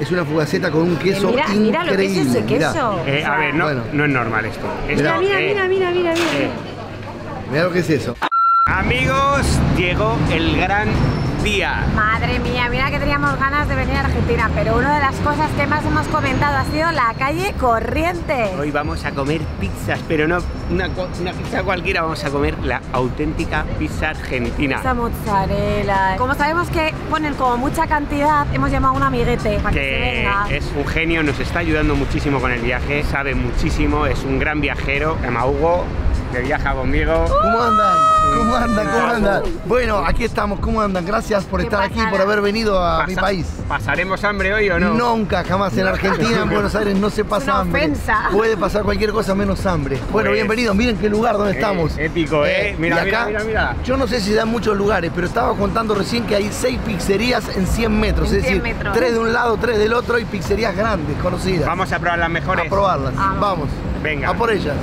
Es una fugaceta con un queso mira, increíble. mira lo que es ese mirá. queso. Eh, a ver, no, Bueno. no es normal esto. Esto, Mira, mira, eh, mira, mira, mira, mira. eh. Mirá lo que es eso. Amigos, llegó el gran Madre mía, mira que teníamos ganas de venir a Argentina, pero una de las cosas que más hemos comentado ha sido la calle Corrientes. Hoy vamos a comer pizzas, pero no una, una pizza cualquiera, vamos a comer la auténtica pizza argentina. Esa mozzarella. Como sabemos que ponen como mucha cantidad, hemos llamado a un amiguete para que, se venga. es un genio, nos está ayudando muchísimo con el viaje, sabe muchísimo, es un gran viajero, se llama Hugo, que viaja conmigo. ¿Cómo andan? ¿Cómo andan? ¿Cómo andan? Bueno, aquí estamos. ¿Cómo andan? Gracias por estar aquí, por haber venido a mi país. ¿Pasaremos hambre hoy o no? Nunca, jamás en Argentina, en Buenos Aires no se pasa una hambre. ofensa. Puede pasar cualquier cosa menos hambre. Bueno, Pues- bienvenidos. Miren qué lugar donde Eh, estamos. épico, ¿eh? Mira, y acá, mira, mira, mira. Yo no sé si dan muchos lugares, pero estaba contando recién que hay seis pizzerías en 100 metros. En es 100 decir, metros. tres de un lado, tres del otro y pizzerías grandes, conocidas. Vamos a probar las mejores. a probarlas. Vamos. Vamos. Venga. A por ellas.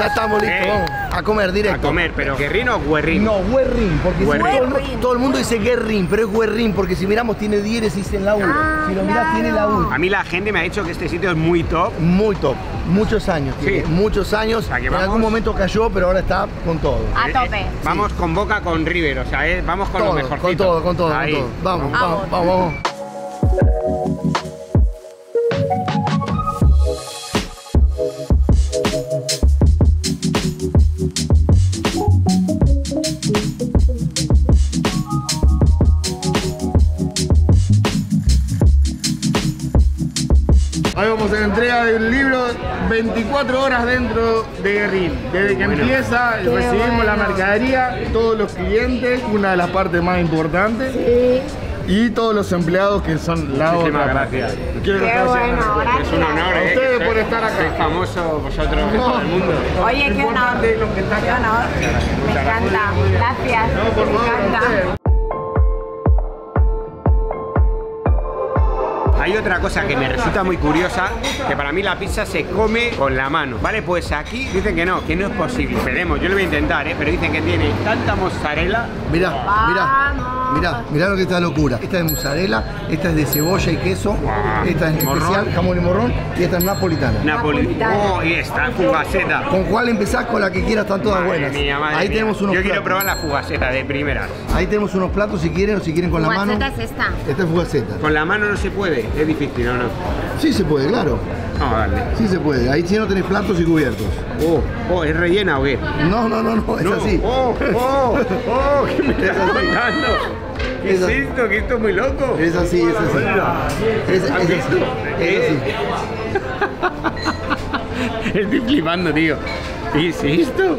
Ya estamos listos. Vamos a comer A directo. comer, pero ¿guerrín o guerrín? No, Guerrín, porque si todo, el todo el mundo dice Guerrín, pero es Guerrín, porque si miramos tiene diéresis en la U. Ah, si lo mirás claro. tiene la U. A mí la gente me ha dicho que este sitio es muy top. Muy top, muchos años, Sí. tiene, muchos años. sea, que en algún momento cayó, pero ahora está con todo. A Eh, tope. eh, Vamos con Boca con River, o sea, eh, vamos con lo todo, mejorcito. con todo, con todo, Ahí. con todo. Vamos, Vamos. vamos, vamos. vamos. Ahí vamos en la entrega del libro 24 horas dentro de Guerrín. Desde que Bueno. empieza, Qué recibimos la bueno. mercadería, todos los clientes, una de las partes más importantes. Y todos los empleados que son la Muchísimas otra gracias. Qué sean bueno, gracias. Es un honor, A eh. ustedes que por estar acá. Sois famosos vosotros en todo el mundo. Oye, qué honor. Importante lo que Qué está acá. honor. Me encanta. Gracias. No, por Me favor, encanta. Hay otra cosa que me resulta muy curiosa, que para mí la pizza se come con la mano. Vale, pues aquí dicen que no, que no es posible. Esperemos, yo lo voy a intentar, ¿eh? pero dicen que tiene tanta mozzarella. Mirá, Vamos. Mirá, mirá lo que está locura. Esta es de mozzarella, esta es de cebolla y queso, esta es Morrón. especial, jamón y morrón, y esta es napolitana. Napoli. Napolitana. Oh, y esta fugaceta. ¿Con cuál empezás? Con la que quieras, están todas Madre buenas. mía, madre Ahí mía. tenemos unos Yo quiero probar la fugaceta de primeras. Ahí tenemos unos platos si quieren o si quieren con la mano. Fugaceta es esta. Esta es fugaceta. Con la mano no se puede, es difícil, ¿o no? Sí se puede, claro. Vamos a darle. Sí se puede. Ahí sí no tenés platos y cubiertos. Oh, oh, ¿es rellena o qué? No, no, no, no, es No. así. Oh, oh, oh, ¿qué me estás contando? ¿Qué es esto? ¿Que esto es muy loco? Es así, es así. Es, es ¿Has así. Es así. Estoy flipando, tío. ¿Qué es esto?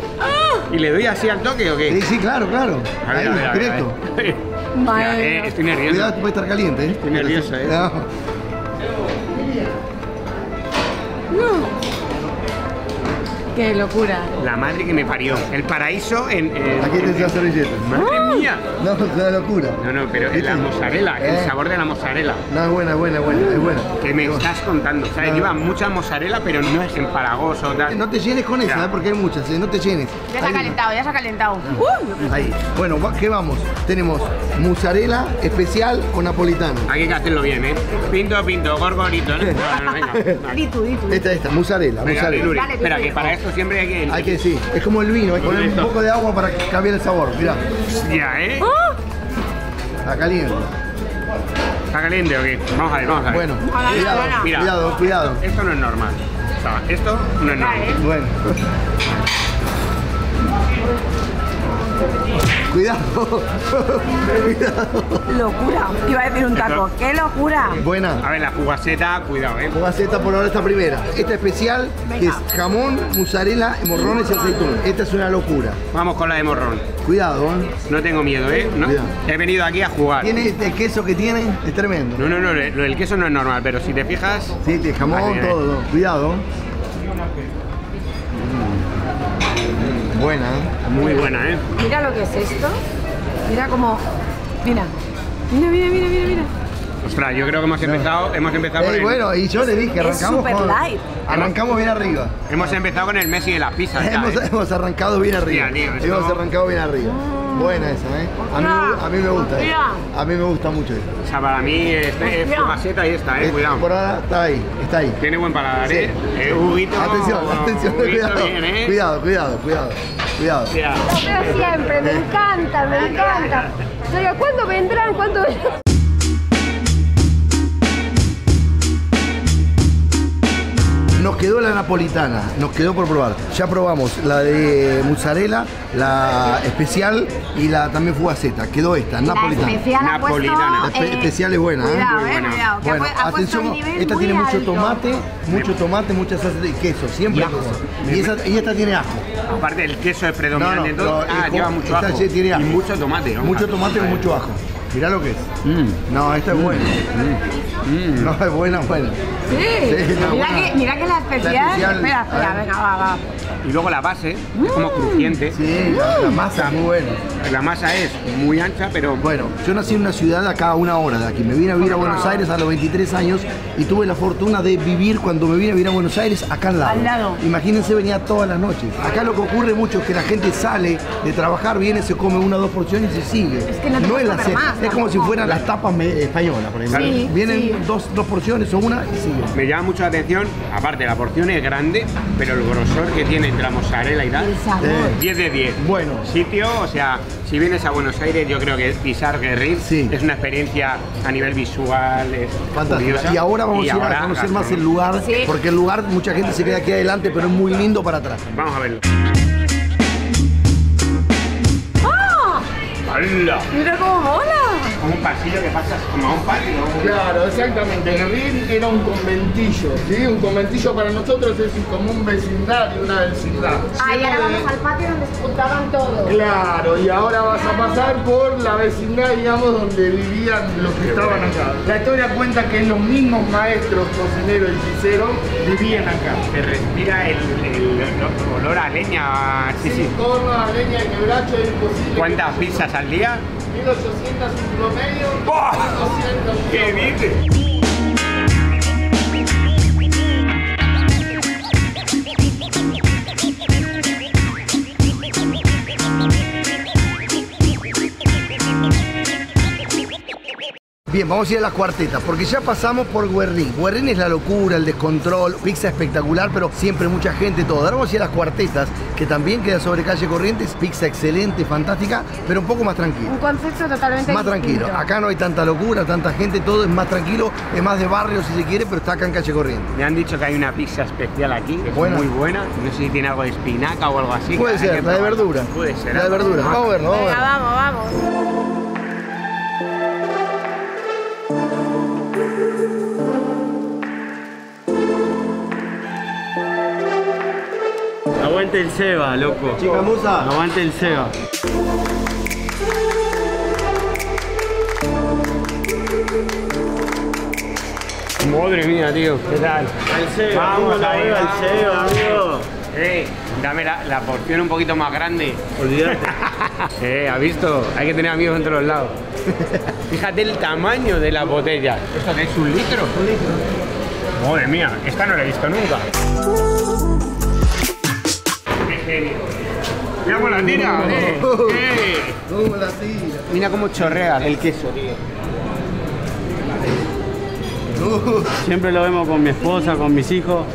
¿Y le doy así al toque o qué? Sí, sí, claro, claro. A ver, Ahí, a ver, a ver, directo. a ver. Madre Mira, eh, estoy nervioso. Cuidado, puede estar caliente, ¿eh? Estoy nervioso, ¿eh? No. Qué locura. La madre que me parió. El paraíso en. en- Aquí te la servilleta. ¡Madre mía! No, es una locura. No, no, pero es la ¿Viste? mozzarella, el Eh. sabor de la mozzarella. No, es buena, es buena, es buena, es buena. Que me estás contando. ¿Sabes? No. Lleva mucha mozzarella, pero no es empalagoso. Tal. No te llenes con esa. ¿eh? porque hay muchas, ¿eh? no te llenes. Ya se ha calentado, ya se ha calentado. Uh, Ahí. Bueno, ¿qué vamos? Tenemos mozzarella especial con napolitano. Aquí hay que hacerlo bien, ¿eh? Pinto, pinto, gorgorito. ¿no? No, no, venga. Vale. di tú, di tú. Esta, esta, mozzarella, Venga, mozzarella. Dale, espera, que para esto siempre hay que. Hay que decir, es como el vino, hay que poner un poco de agua para que cambie el sabor. Mira, ¿eh? está caliente. ¿Está caliente o qué? Vamos a ver, vamos a ver. Bueno, cuidado. Mira. cuidado, cuidado. Esto no es normal. O sea, esto no es normal. Bueno. Cuidado. Cuidado. Locura. Iba a decir un taco. ¡Qué locura! Buena. A ver, la fugaceta, cuidado, ¿eh? Vamos a hacer esta por ahora esta primera. Esta especial, que es jamón, mozzarella, morrones y aceitún. Esta es una locura. Vamos con la de morrón. Cuidado, ¿eh? No tengo miedo, ¿eh? No-. He venido aquí a jugar. Tiene este queso que tiene, es tremendo. No, no, no, del queso no es normal, pero si te fijas, Sí, tiene jamón, todo. Cuidado. Buena, ¿eh? muy buena, ¿eh? Mira lo que es esto. Mira como. Mira. Mira, mira, mira, mira, mira. Ostras, yo creo que hemos empezado, hemos empezado con Ey, el, bueno, y yo le dije, arrancamos super con- light. Arrancamos bien arriba. hemos empezado con el Messi de las pizzas. ya, hemos, ¿eh? hemos arrancado bien arriba. Hostia, tío, esto- Hemos arrancado bien arriba. Buena esa, ¿eh? A mí, me- a mí me gusta. eh. A mí me gusta mucho eso. O sea, para mí este es fumaseta y esta, eh, cuidado. Por ahora está ahí, está ahí. Tiene buen paladar, Sí. eh. Eh, atención, atención, cuidado, bien, eh. cuidado, cuidado, cuidado, cuidado. Hostia. Pero siempre, me encanta, me encanta. Digo, ¿cuándo vendrán? ¿Cuándo vendrán? Quedó la napolitana, nos quedó por probar. Ya probamos la de mozzarella, la especial y la también fugaceta. Quedó esta, La napolitana. especial puesto... Napolitana. La espe- especial es buena, ¿eh? Cuidado, Muy eh, buena. cuidado. Bueno, atención, esta tiene mucho alto. tomate, mucho tomate, mucha salsa y queso, siempre Y ajo. Y, esa- y esta tiene ajo. Aparte, el queso es predominante No, todo. Ah, lleva mucho esta ajo. tiene ajo. Y mucho tomate, ¿no? Mucho tomate con mucho ajo. Mirá lo que es. Mm. No, esta es buena. Mm. No, es buena, buena. Sí, Sí, no, mira, buena. que, mira que la especial... La especial, espera, espera, venga, va, va. Y luego la base es como crujiente. Sí, la, la masa es muy buena. La masa es muy ancha, pero Bueno, yo nací en una ciudad acá a una hora de aquí. Me vine a vivir a Buenos Aires a los 23 años y tuve la fortuna de vivir cuando me vine a vivir a Buenos Aires acá al lado. Al lado. Imagínense, venía todas las noches. Acá lo que ocurre mucho es que la gente sale de trabajar, viene, se come una o dos porciones y se sigue. Es que no es la más, Es como si fueran las tapas españolas, por ejemplo. Sí, Vienen sí. Dos, dos porciones o una y siguen. me llama mucho la atención. Aparte, la porción es grande, pero el grosor que tiene entre la mozzarella y tal. El sabor. Eh, 10 de 10. Bueno. Sitio, o sea, si vienes a Buenos Aires, yo creo que pisar Guerril Sí. es una experiencia a nivel visual, es Fantástica. curiosa. Y ahora vamos Y a ir ahora a conocer más el lugar, Sí. porque el lugar mucha gente se queda aquí adelante, pero es muy lindo para atrás. Vamos a verlo. ¡Ah! ¡Hala! Mira cómo mola. Como un pasillo que pasas como a un patio. Claro, exactamente. Guerrín era un conventillo, ¿sí? Un conventillo para nosotros es como un vecindario, una vecindad. Ah, y ahora de- vamos al patio donde se juntaban todos. Claro, y ahora vas a pasar por la vecindad, digamos, donde vivían los que estaban acá. La historia cuenta que los mismos maestros, cocineros y piseros vivían acá. Se respira el, el- el olor a leña. Sí, sí. A leña de quebracho es imposible. ¿Cuántas pizzas al día? 1800 en promedio. 200 ¿Qué dices? Bien, vamos a ir a las cuartetas, porque ya pasamos por Guerrín. Guerrín es la locura, el descontrol, pizza espectacular, pero siempre mucha gente, todo. Ahora vamos a ir a las cuartetas, que también queda sobre calle Corrientes, pizza excelente, fantástica, pero un poco más tranquilo. Un concepto totalmente Más tranquilo. Acá no hay tanta locura, tanta gente, todo es más tranquilo, es más de barrio si se quiere, pero está acá en calle Corrientes. Me han dicho que hay una pizza especial aquí, que es Buena. muy buena. No sé si tiene algo de espinaca o algo así. Puede ser, la de verdura. Puede ser. La de verdura. Vamos a verlo, vamos a Venga, verlo. vamos, vamos. Aguante el Seba, loco. Chica musa. Aguante el Seba. Madre mía, tío. ¿Qué tal? El Seba, Vamos ¿cómo la ahí, al. Seba, amigo? Eh, dame la, la porción un poquito más grande. Olvídate. eh, ¿ha visto? Hay que tener amigos en todos lados. Fíjate el tamaño de la botella. ¿Esto qué es un litro? Un litro. Madre mía, esta no la he visto nunca. Genio. Mira cómo la tira. eh. Eh. ¿Cómo la tira? Mira cómo chorrea el queso, tío. Siempre lo vemos con mi esposa, con mis hijos.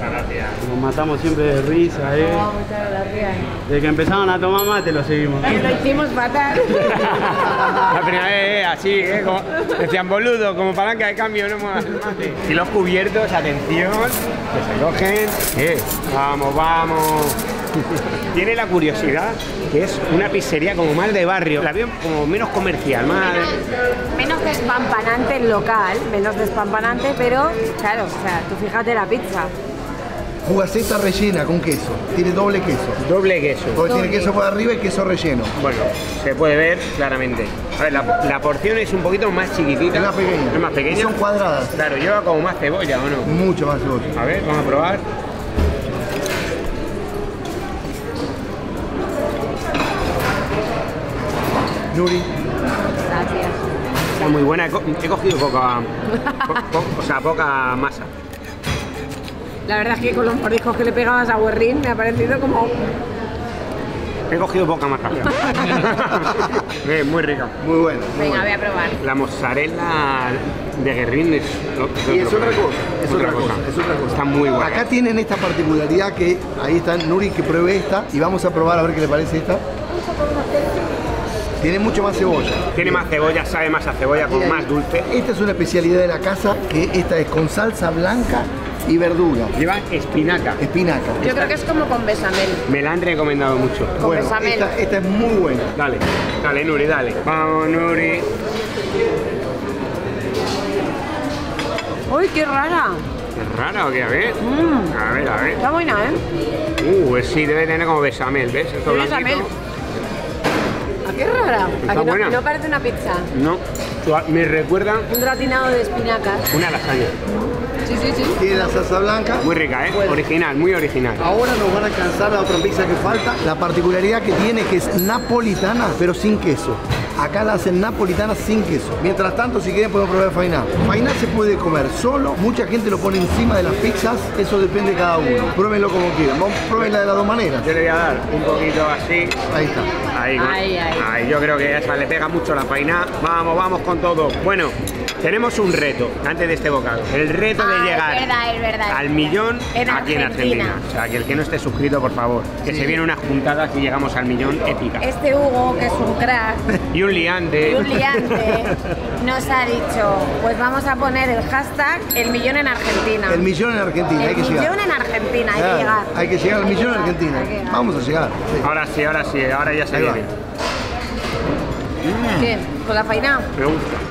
Nos matamos siempre de risa, eh. Desde que empezaron a tomar mate lo seguimos. Lo hicimos fatal. La primera vez, eh, así, eh, como, decían boludo, como palanca de cambio, no mate. Y los cubiertos, atención, que se cogen. Eh, vamos, vamos. Tiene la curiosidad que es una pizzería como más de barrio. La veo como menos comercial, más. Menos despampanante el local, menos despampanante, pero claro, o sea, tú fíjate la pizza. Jugaceta rellena con queso. Tiene doble queso. Doble queso. Porque tiene queso por arriba y queso relleno. Bueno, se puede ver claramente. A ver, la, la porción es un poquito más chiquitita. Es más pequeña. Es más Y pequeña. son cuadradas. Claro, lleva como más cebolla, ¿o no? Mucho más cebolla. A ver, vamos a probar. Nuri. Gracias. Está muy buena. He, co- he cogido poca, po- po- o sea, poca masa. La verdad es que con los mordiscos que le pegabas a Guerrín me ha parecido como... He cogido poca masa. Eh, muy rica. Muy bueno. muy Venga, voy a probar. La mozzarella de Guerrín es, Y es otra cosa, es otra cosa, es otra cosa. Está muy buena. Acá tienen esta particularidad que ahí está Nuri que pruebe esta y vamos a probar a ver qué le parece esta. Tiene mucho más cebolla. Tiene más cebolla, sabe más a cebolla, con más dulce. Esta es una especialidad de la casa que esta es con salsa blanca y verdura, Lleva espinaca. espinaca. Yo creo que es como con besamel. Me la han recomendado mucho. Con Bueno, besamel. esta, esta es muy buena. Dale, dale, Nuri, dale. Vamos, Nuri. ¡Uy, qué rara! ¿Es rara o qué? A ver. Mm. A ver, a ver. Está buena, ¿eh? Uh, sí, debe tener como besamel, ¿ves? Esto besamel. ¿A qué rara? Está ¿A que no, buena. no parece una pizza? No, me recuerda Un gratinado de espinacas. una lasaña. Sí, sí, sí. Tiene la salsa blanca. Muy rica, ¿eh? Original, muy original. Ahora nos van a alcanzar la otra pizza que falta. La particularidad que tiene es que es napolitana, pero sin queso. Acá la hacen napolitana sin queso. Mientras tanto, si quieren, podemos probar fainá. Fainá se puede comer solo. Mucha gente lo pone encima de las pizzas. Eso depende de cada uno. Pruébenlo como quieran. Vamos, pruébenla de las dos maneras. Yo le voy a dar un poquito así. Ahí está. Ahí, ¿no? Ahí, ahí. yo creo que a esa le pega mucho la paina. Vamos, vamos con todo. Bueno, tenemos un reto antes de este bocado. El reto de Ah, es llegar verdad, es verdad. al millón En aquí en Argentina. O sea, que el que no esté suscrito, por favor, que se viene una juntada si llegamos al millón épica. Este Hugo, que es un crack Y un liante. y un liante, nos ha dicho, pues vamos a poner el hashtag el millón en Argentina. El millón en Argentina. El hay que millón llegar. en Argentina, hay que llegar. Hay que llegar al millón en Argentina. Hay que llegar. Vamos a llegar. sí. Ahora sí, ahora sí, ahora ya se viene. ¿Qué? ¿Con la faina? Me gusta.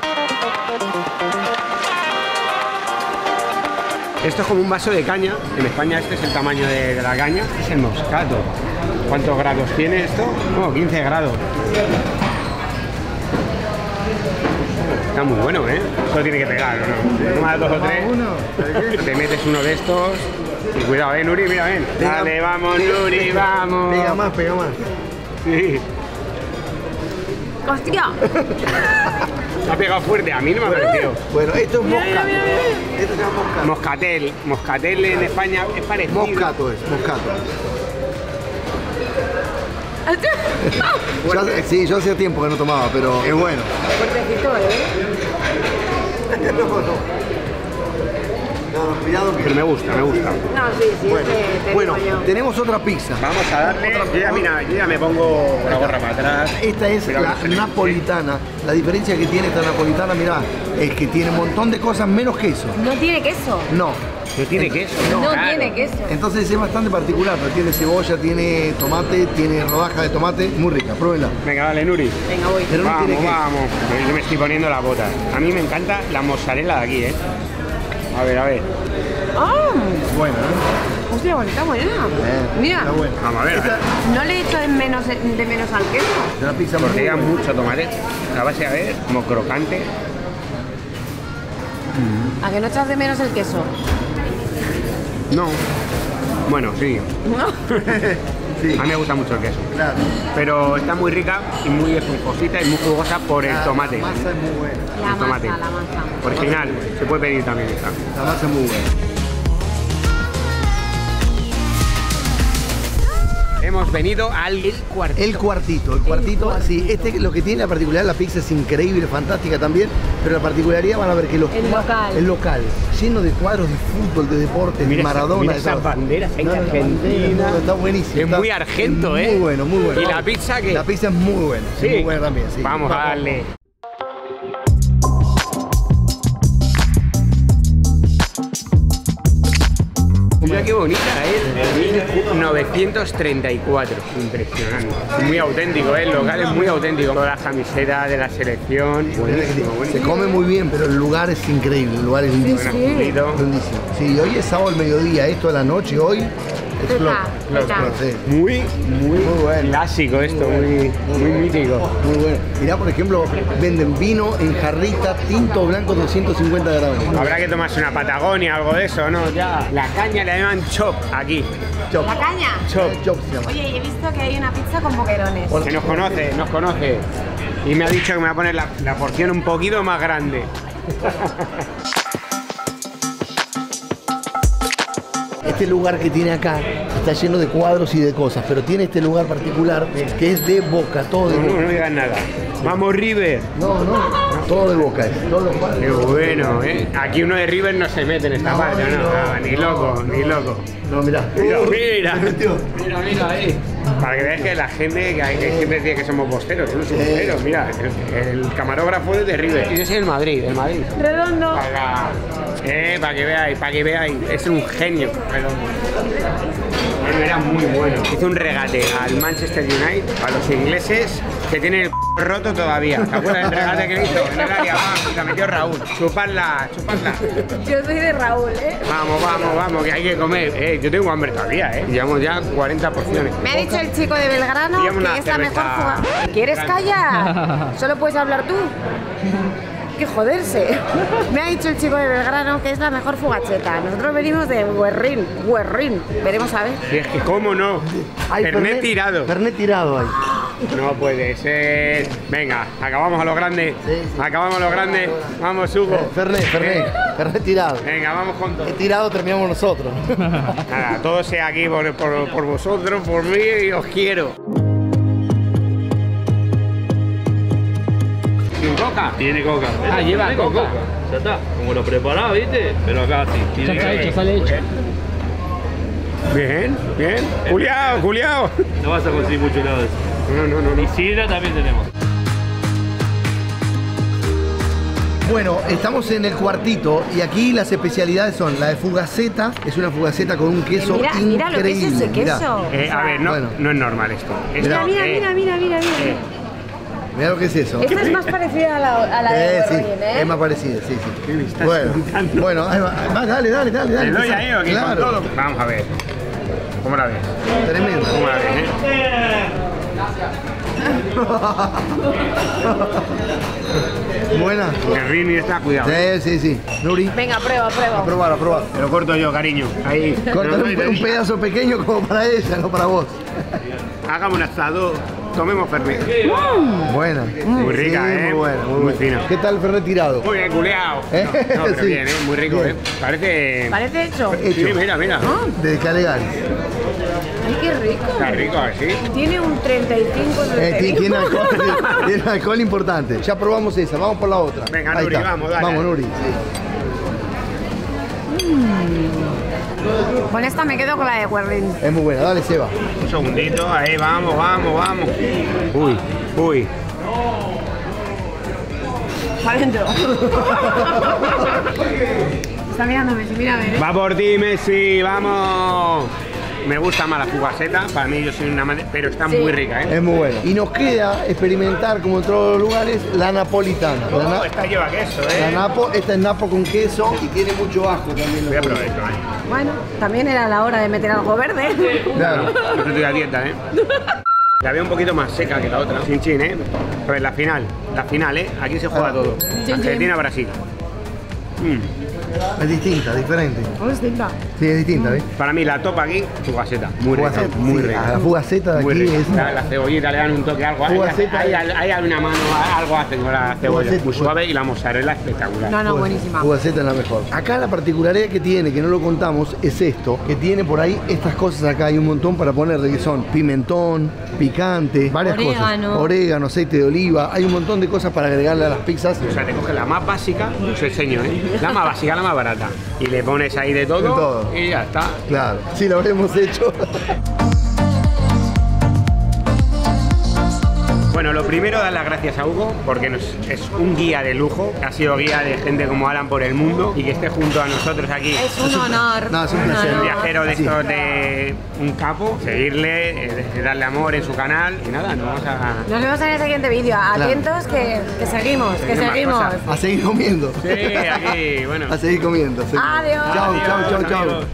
Esto es como un vaso de caña. En España este es el tamaño de, de la caña. Es el moscato. ¿Cuántos grados tiene esto? Oh, 15 grados. Está muy bueno, ¿eh? Eso tiene que pegar, ¿o ¿no? Te tomas dos o tres, te metes uno de estos y cuidado, ¿eh, Nuri? Mira, ven. Dale, vamos, Nuri, vamos. Pega más, pega más. Sí. ¡Hostia! Ha pegado fuerte, a mí no me ha parecido. Bueno, esto es moscato. Esto se llama moscato. Moscatel. Moscatel en España es parecido. Moscato es, moscato. Yo sí, yo hacía tiempo que no tomaba, pero es bueno. Fuertecito, ¿eh? no, no. No, no, cuidado que... Pero me gusta, me gusta. No, sí, sí, Bueno, es que te bueno, yo. tenemos otra pizza. Vamos a darle. Yo ya, mira, yo ya me pongo la gorra para atrás. Esta es la napolitana. La diferencia que tiene esta napolitana, mirá, es que tiene un montón de cosas menos queso. No tiene queso. No. No tiene queso. No, claro. tiene queso. Entonces es bastante particular, pero tiene cebolla, tiene tomate, tiene rodaja de tomate, muy rica, pruébenla. Venga, dale, Nuri. Venga, voy. Pero no vamos, tiene queso. vamos. Yo me estoy poniendo la bota. A mí me encanta la mozzarella de aquí, ¿eh? A ver, a ver. ¡Ah! Bueno, ¿eh? Hostia, está buena. Eh, Mira, Está bueno. Vamos a ver, a ver. no le he hecho de menos, de menos al queso. Es una pizza Porque lleva buena. mucho tomate. La base, a ver, como crocante. ¿A que no echas de menos el queso? No. Bueno, sí. ¿No? Sí, A mí me gusta mucho el queso. claro. Pero está muy rica y muy esponjosita y muy jugosa por el La tomate. masa es muy buena. La El tomate. la masa. Original. Se puede pedir también esta. La masa es muy buena. Hemos venido al cuarto. El cuartito, el cuartito, sí, este lo que tiene la particularidad, la pizza es increíble, fantástica también, pero la particularidad van a ver que los El local. el local, lleno de cuadros de fútbol, de deportes, Mira esa- Maradona, mira de esas banderas ahí de la bandera, Argentina. no, está buenísimo. Es está- muy argento, ¿eh? Muy bueno, muy bueno. ¿Y la pizza qué? La pizza es muy buena, Sí. es muy buena también, sí. Vamos a darle. Mira qué bonita, ¿eh? 1934. Impresionante. Muy auténtico, ¿eh? El local es muy auténtico. Todas las camisetas de la selección. Buenísimo, Se buenísimo. come muy bien, pero el lugar es increíble, el lugar es lindísimo. lindísimo. Sí, hoy es sábado al mediodía, esto a la noche, hoy explota. Explota. Explota, sí. Muy, muy, Muy bueno. clásico esto, muy, muy mítico. Muy bueno. Mirá, por ejemplo, venden vino en jarrita, tinto blanco 250 gramos. Habrá que tomarse una Patagonia, algo de eso, ¿no? Ya. La caña le llaman chop aquí. Chop. ¿La caña? Chop. Chop se llama. Oye, y he visto que hay una pizza con boquerones. Se nos conoce, nos conoce. Y me ha dicho que me va a poner la, la porción un poquito más grande. Este lugar que tiene acá está lleno de cuadros y de cosas, pero tiene este lugar particular que es de boca, todo de No, no, no digas nada. Vamos River. No, no, todo de boca es, los cuadros. Qué bueno, ¿eh? Aquí uno de River no se mete en esta No, parte, ¿no? no, Ah, ni loco, ni loco. No, mirá. Mira, mira. metió. Mira, mira ahí. Para que veas que la gente, que hay que siempre dice que somos bosteros, somos bosteros. Mira, el, el camarógrafo es de River. Y ese es el Madrid, el Madrid. Redondo. Para, eh, para que veáis, para que veáis. Es un genio. Redondo. Era muy bueno. Hizo un regate al Manchester United, a los ingleses, que tienen el c- roto todavía. ¿Te acuerdas del regate que le hizo? En el área, va, y la metió Raúl. Chupadla, chupadla. Yo soy de Raúl, ¿eh? Vamos, vamos, vamos, que hay que comer. Eh, yo tengo hambre todavía, ¿eh? Llevamos ya 40 porciones. Me ha dicho el chico de Belgrano que es la mejor fuga. ¿Quieres callar? Solo puedes hablar tú. Que joderse. Me ha dicho el chico de Belgrano que es la mejor fugacheta. Nosotros venimos de Huerrín. Huerrín. Veremos a ver. Y es que, ¿cómo no? Hay Fernet tirado. Fernet tirado ahí. No puede ser. Venga, acabamos a lo grande. Sí, sí. Acabamos a lo grande. Vamos, Hugo. Fernet, Fernet, Fernet tirado. Venga, vamos con todo. El tirado terminamos nosotros. Nada, todo sea aquí por, por- por vosotros, por mí y os quiero. ¿Sin coca? Tiene coca. Ah, lleva coca. Ya está. Como lo preparaba, ¿viste? Pero acá sí. Tiene Ya está hecho, sale hecho. Bien, bien. Juliao, Juliao. No vas a conseguir mucho lado de eso. No, no, no, no. Y sidra también tenemos. Bueno, estamos en el cuartito y aquí las especialidades son la de fugaceta, es una fugaceta con un queso Mira, increíble. mira lo que es ese mirá. queso. Eh, a ver, no, Bueno. no es normal esto. Esto, Mira, mira, eh, mira, mira, mira, mira. Mirá lo que es eso. Esta es más parecida a la, a la de Eh, sí, ¿eh? es más parecida, sí, sí. ¿Qué me estás Bueno, bueno, ahí va, va, dale, dale, dale, dale. Vamos a ver. ¿Cómo la ves? tremendo. ¿Cómo la ves, eh? Buena. El Rini está cuidado. Sí, sí, sí. Nuri, Venga, prueba, prueba. a probar, a probar. Te lo corto yo, cariño. Ahí. No, un, un pedazo pequeño como para ella, no para vos. Hagamos un asado. Tomemos Fernet. Buena. Muy rica, Sí, ¿eh? Muy buena, muy, Muy fina. ¿Qué tal el Fernet tirado? Muy bien, culeado. ¿Eh? No, pero Sí. bien, ¿eh? Muy rico, Bien. ¿eh? Parece... Parece hecho. Sí, Hecho. mira, mira. De Calegari. Ay, qué rico. Está rico, ¿eh? ¿sí? Tiene un 35 de Eh, tiene, tiene alcohol, tiene alcohol importante. Ya probamos esa, vamos por la otra. Venga, Ahí Nuri, está. vamos, dale. Vamos, Nuri. sí. Con esta me quedo con la de Huerrín. Es muy buena, dale, Seba. Un segundito, ahí vamos, vamos, vamos. Uy, uy. Para adentro. Está mirándome, sí, mírame. ¿eh? Va por ti, Messi, vamos. Me gusta más la fugaceta, para mí yo soy una amante, pero está Sí. muy rica, ¿eh? Es muy buena. Y nos queda experimentar, como en todos los lugares, la napolitana. La, na- Oh, esta lleva queso, la ¿eh? napo, esta es napo con queso y tiene mucho ajo también. Voy a probar esto, ¿eh? Bueno, también era la hora de meter algo verde. Claro. No estoy a dieta, ¿eh? La veo un poquito más seca que la otra. Chin chin, ¿eh? A ver, la final. La final, ¿eh? Aquí se juega todo. Argentina-Brasil. Mm. Es distinta, diferente. ¿Cómo es distinta? Sí, es distinta, ¿ves? Para mí la topa aquí, fugaceta. Muy rica, muy sí, rica. La fugaceta de Muy aquí rica. es. La, la cebollita le dan un toque, algo. Hay, Fugaceta hay, una mano, algo hacen con la cebolla. Fugaceta, Muy suave y la mozzarella espectacular. No, no, buenísima. Fugaceta es la mejor. Acá la particularidad que tiene, que no lo contamos, es esto, que tiene por ahí estas cosas acá, hay un montón para ponerle, que son pimentón, picante, varias Orégano. cosas. Orégano, aceite de oliva, hay un montón de cosas para agregarle a las pizzas. O sea, te coges la más básica, os enseño, ¿eh? La más básica, la más barata. Y le pones ahí de todo, De todo. y ya está. Claro, sí lo habremos hecho. Bueno, lo primero, dar las gracias a Hugo, porque nos- es un guía de lujo, ha sido guía de gente como Alan por el mundo y que esté junto a nosotros aquí. Es un honor. No, es un placer. un honor. viajero de estos de un capo, seguirle, eh, darle amor en su canal y nada, nos vamos a... Nos vemos en el siguiente vídeo. Atentos que, que seguimos, que seguimos. A seguir comiendo. Sí, aquí, bueno. A seguir comiendo. sí. Adiós. Chau, Adiós, chau. amigos.